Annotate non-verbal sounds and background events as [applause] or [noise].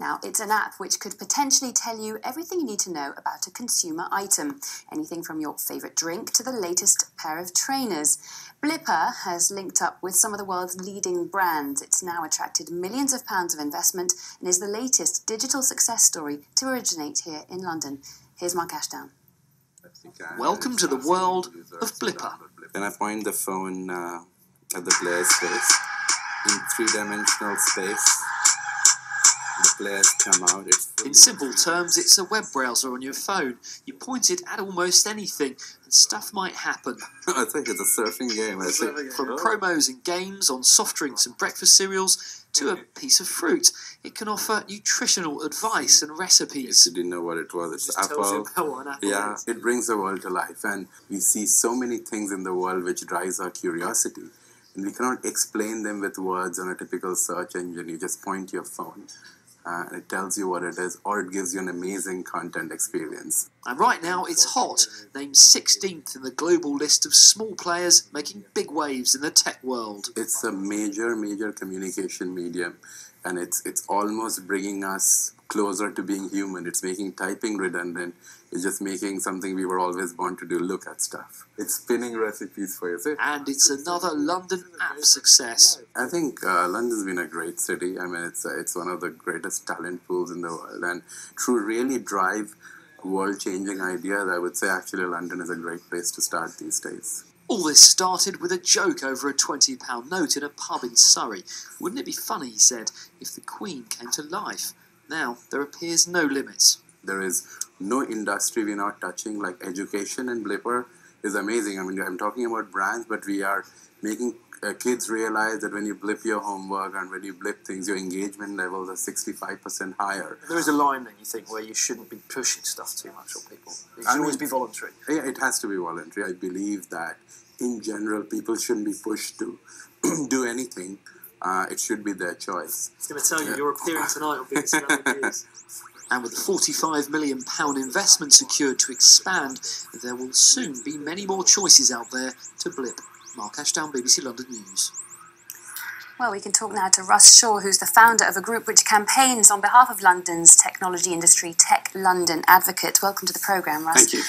Now, it's an app which could potentially tell you everything you need to know about a consumer item, anything from your favourite drink to the latest pair of trainers. Blippar has linked up with some of the world's leading brands. It's now attracted millions of pounds of investment and is the latest digital success story to originate here in London. Here's Mark Ashdown. Welcome to the world of Blippar. Then I point the phone uh, at the player's face in three-dimensional space. In simple terms, it's a web browser on your phone. You point it at almost anything, and stuff might happen. [laughs] I think it's a surfing game. I think. From oh. promos and games on soft drinks and breakfast cereals to a piece of fruit, it can offer nutritional advice and If recipes. you didn't know what it was, it's you Apple. apple Yeah, it brings the world to life, and we see so many things in the world which drives our curiosity, and we cannot explain them with words on a typical search engine. You just point your phone, uh, and it tells you what it is, or it gives you an amazing content experience. And right now, it's hot, named 16th in the global list of small players making big waves in the tech world. It's a major, major communication medium, and it's it's almost bringing us closer to being human. It's making typing redundant. It's just making something we were always born to do. Look at stuff. It's spinning recipes for you. So And it's another London app success. I think uh, London's been a great city. I mean, it's uh, it's one of the greatest talent pools in the world, and to really drive world-changing ideas, I would say actually London is a great place to start these days. All this started with a joke over a £20 note in a pub in Surrey. Wouldn't it be funny, he said, if the Queen came to life? Now there appears no limits. There is no industry we're not touching. Like education and Blippar is amazing. I mean, I'm talking about brands, but we are making uh, kids realize that when you blip your homework and when you blip things, your engagement levels are 65% higher. There is a line then you think where you shouldn't be pushing stuff too much on people. It should I always be voluntary. Yeah, it has to be voluntary. I believe that in general, people shouldn't be pushed to [clears throat] do anything. Uh, it should be their choice. I was going to tell you, you're appearing tonight on BBC London News. And with a £45 million investment secured to expand, there will soon be many more choices out there to blip. Mark Ashdown, BBC London News. Well, we can talk now to Russ Shaw, who's the founder of a group which campaigns on behalf of London's technology industry, Tech London Advocate. Welcome to the programme, Russ. Thank you.